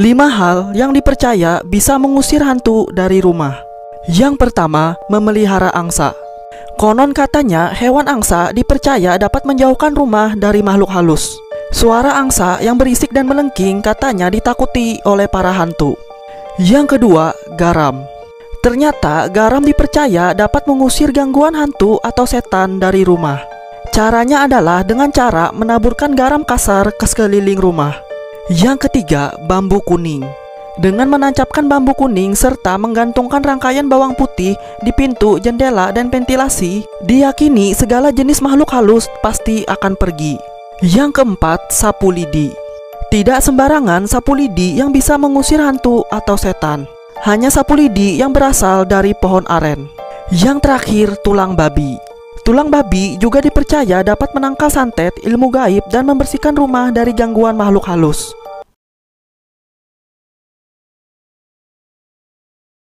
Lima hal yang dipercaya bisa mengusir hantu dari rumah. Yang pertama, memelihara angsa. Konon katanya hewan angsa dipercaya dapat menjauhkan rumah dari makhluk halus. Suara angsa yang berisik dan melengking katanya ditakuti oleh para hantu. Yang kedua, garam. Ternyata garam dipercaya dapat mengusir gangguan hantu atau setan dari rumah. Caranya adalah dengan cara menaburkan garam kasar ke sekeliling rumah. Yang ketiga, bambu kuning. Dengan menancapkan bambu kuning serta menggantungkan rangkaian bawang putih di pintu, jendela, dan ventilasi, diyakini segala jenis makhluk halus pasti akan pergi. Yang keempat, sapu lidi. Tidak sembarangan sapu lidi yang bisa mengusir hantu atau setan. Hanya sapu lidi yang berasal dari pohon aren. Yang terakhir, tulang babi. Tulang babi juga dipercaya dapat menangkal santet, ilmu gaib, dan membersihkan rumah dari gangguan makhluk halus.